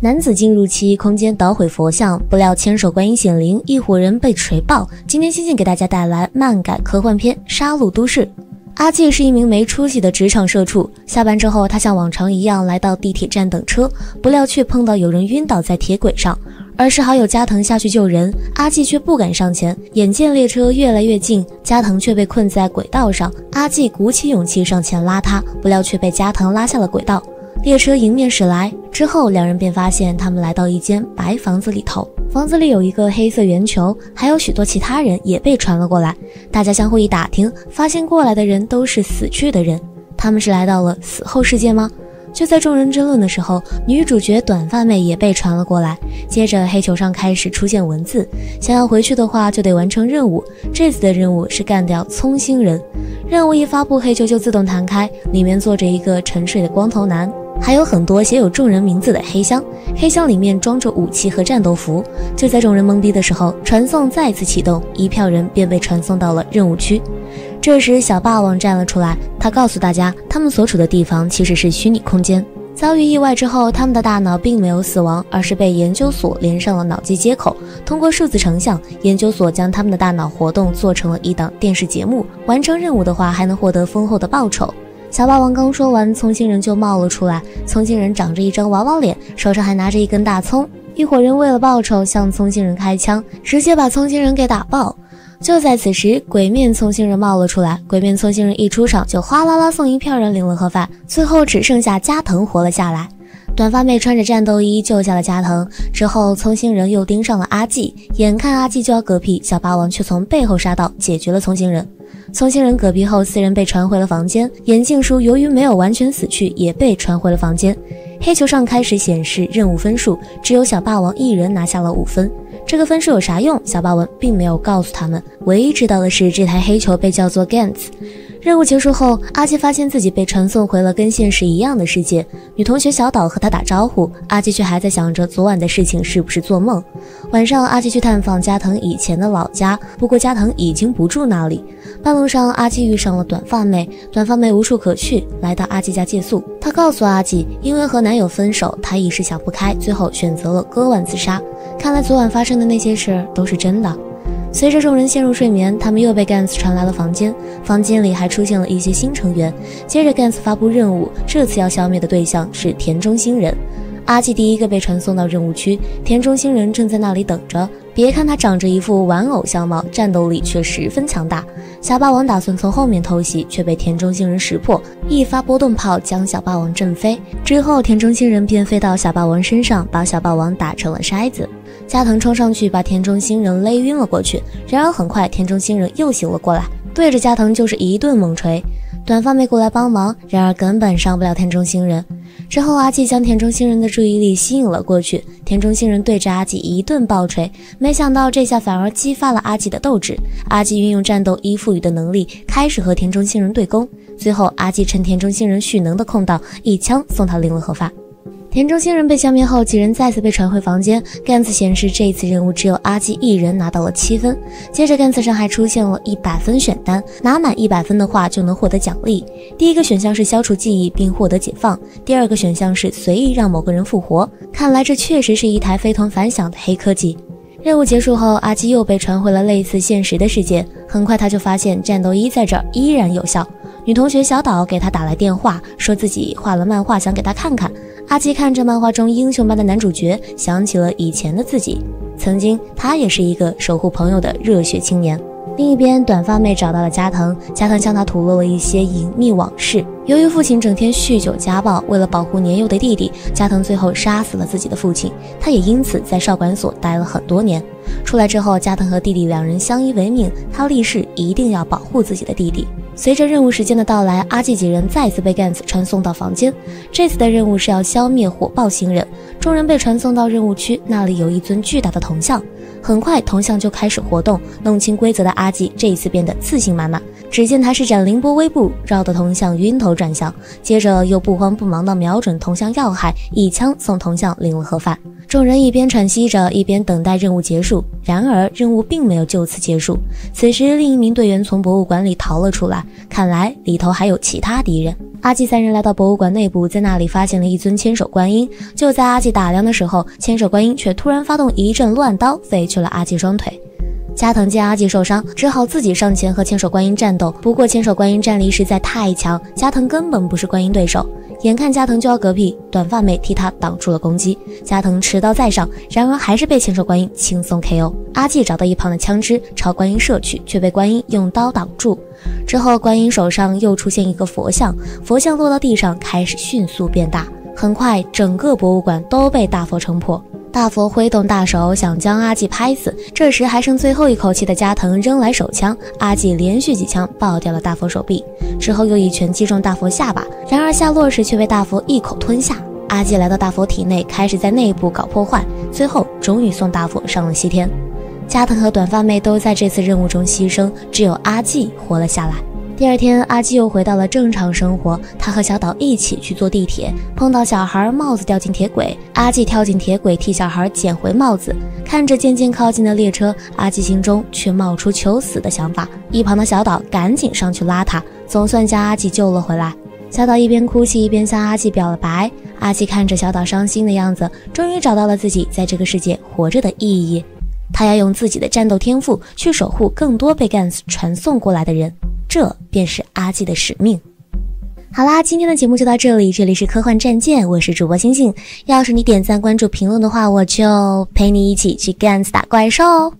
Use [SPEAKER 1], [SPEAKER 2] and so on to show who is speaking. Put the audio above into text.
[SPEAKER 1] 男子进入其空间捣毁佛像，不料千手观音显灵，一伙人被锤爆。今天星星给大家带来漫改科幻片《杀戮都市》。阿纪是一名没出息的职场社畜，下班之后，他像往常一样来到地铁站等车，不料却碰到有人晕倒在铁轨上。而是好友加藤下去救人，阿纪却不敢上前。眼见列车越来越近，加藤却被困在轨道上。阿纪鼓起勇气上前拉他，不料却被加藤拉下了轨道。列车迎面驶来之后，两人便发现他们来到一间白房子里头。房子里有一个黑色圆球，还有许多其他人也被传了过来。大家相互一打听，发现过来的人都是死去的人。他们是来到了死后世界吗？就在众人争论的时候，女主角短发妹也被传了过来。接着，黑球上开始出现文字，想要回去的话，就得完成任务。这次的任务是干掉聪星人。任务一发布，黑球就自动弹开，里面坐着一个沉睡的光头男，还有很多写有众人名字的黑箱。黑箱里面装着武器和战斗服。就在众人懵逼的时候，传送再次启动，一票人便被传送到了任务区。这时，小霸王站了出来，他告诉大家，他们所处的地方其实是虚拟空间。遭遇意外之后，他们的大脑并没有死亡，而是被研究所连上了脑机接口。通过数字成像，研究所将他们的大脑活动做成了一档电视节目。完成任务的话，还能获得丰厚的报酬。小霸王刚说完，聪星人就冒了出来。聪星人长着一张娃娃脸，手上还拿着一根大葱。一伙人为了报仇，向聪星人开枪，直接把聪星人给打爆。就在此时，鬼面聪星人冒了出来。鬼面聪星人一出场，就哗啦啦送一票人领了盒饭。最后只剩下加藤活了下来。短发妹穿着战斗衣救下了加藤。之后，聪星人又盯上了阿纪。眼看阿纪就要嗝屁，小霸王却从背后杀到，解决了聪星人。聪星人嗝屁后，四人被传回了房间。眼镜叔由于没有完全死去，也被传回了房间。黑球上开始显示任务分数，只有小霸王一人拿下了五分。这个分数有啥用？小霸王并没有告诉他们，唯一知道的是这台黑球被叫做 Gans。任务结束后，阿基发现自己被传送回了跟现实一样的世界。女同学小岛和他打招呼，阿基却还在想着昨晚的事情是不是做梦。晚上，阿基去探访加藤以前的老家，不过加藤已经不住那里。半路上，阿基遇上了短发妹，短发妹无处可去，来到阿基家借宿。她告诉阿基，因为和男友分手，她一时想不开，最后选择了割腕自杀。看来昨晚发生的那些事都是真的。随着众人陷入睡眠，他们又被 Gans 传来了房间。房间里还出现了一些新成员。接着 Gans 发布任务，这次要消灭的对象是田中星人。阿纪第一个被传送到任务区，田中星人正在那里等着。别看他长着一副玩偶相貌，战斗力却十分强大。小霸王打算从后面偷袭，却被田中星人识破，一发波动炮将小霸王震飞。之后，田中星人便飞到小霸王身上，把小霸王打成了筛子。加藤冲上去把田中星人勒晕了过去。然而很快，田中星人又醒了过来，对着加藤就是一顿猛锤。短发妹过来帮忙，然而根本伤不了田中星人。之后，阿纪将田中星人的注意力吸引了过去。田中星人对着阿纪一顿暴锤，没想到这下反而激发了阿纪的斗志。阿纪运用战斗衣赋予的能力，开始和田中星人对攻。最后，阿纪趁田中星人蓄能的空档，一枪送他零了盒饭。田中星人被消灭后，几人再次被传回房间。Gans 显示这一次任务只有阿基一人拿到了七分。接着 Gans 上还出现了一百分选单，拿满一百分的话就能获得奖励。第一个选项是消除记忆并获得解放，第二个选项是随意让某个人复活。看来这确实是一台非同凡响的黑科技。任务结束后，阿基又被传回了类似现实的世界。很快他就发现战斗衣在这儿依然有效。女同学小岛给他打来电话，说自己画了漫画，想给他看看。阿基看着漫画中英雄般的男主角，想起了以前的自己，曾经他也是一个守护朋友的热血青年。另一边，短发妹找到了加藤，加藤向她吐露了一些隐秘往事。由于父亲整天酗酒家暴，为了保护年幼的弟弟，加藤最后杀死了自己的父亲。他也因此在少管所待了很多年。出来之后，加藤和弟弟两人相依为命，他立誓一定要保护自己的弟弟。随着任务时间的到来，阿纪几人再次被 Gans 传送到房间。这次的任务是要消灭火爆星人。众人被传送到任务区，那里有一尊巨大的铜像。很快，铜像就开始活动。弄清规则的阿纪这一次变得自信满满。只见他施展凌波微步，绕得铜像晕头转向，接着又不慌不忙地瞄准铜像要害，一枪送铜像领了盒饭。众人一边喘息着，一边等待任务结束。然而，任务并没有就此结束。此时，另一名队员从博物馆里逃了出来，看来里头还有其他敌人。阿纪三人来到博物馆内部，在那里发现了一尊千手观音。就在阿纪打量的时候，千手观音却突然发动一阵乱刀，飞去了阿纪双腿。加藤见阿纪受伤，只好自己上前和千手观音战斗。不过，千手观音战力实在太强，加藤根本不是观音对手。眼看加藤就要嗝屁，短发妹替他挡住了攻击。加藤持刀在上，然而还是被千手观音轻松 KO。阿纪找到一旁的枪支朝观音射去，却被观音用刀挡住。之后，观音手上又出现一个佛像，佛像落到地上开始迅速变大，很快整个博物馆都被大佛撑破。大佛挥动大手，想将阿纪拍死。这时还剩最后一口气的加藤扔来手枪，阿纪连续几枪爆掉了大佛手臂，之后又一拳击中大佛下巴。然而下落时却被大佛一口吞下。阿纪来到大佛体内，开始在内部搞破坏，最后终于送大佛上了西天。加藤和短发妹都在这次任务中牺牲，只有阿纪活了下来。第二天，阿基又回到了正常生活。他和小岛一起去坐地铁，碰到小孩帽子掉进铁轨，阿纪跳进铁轨替小孩捡回帽子。看着渐渐靠近的列车，阿纪心中却冒出求死的想法。一旁的小岛赶紧上去拉他，总算将阿纪救了回来。小岛一边哭泣一边向阿纪表了白。阿纪看着小岛伤心的样子，终于找到了自己在这个世界活着的意义。他要用自己的战斗天赋去守护更多被 Gans 传送过来的人。这便是阿基的使命。好啦，今天的节目就到这里，这里是科幻战舰，我是主播星星。要是你点赞、关注、评论的话，我就陪你一起去 Gans 打怪兽哦。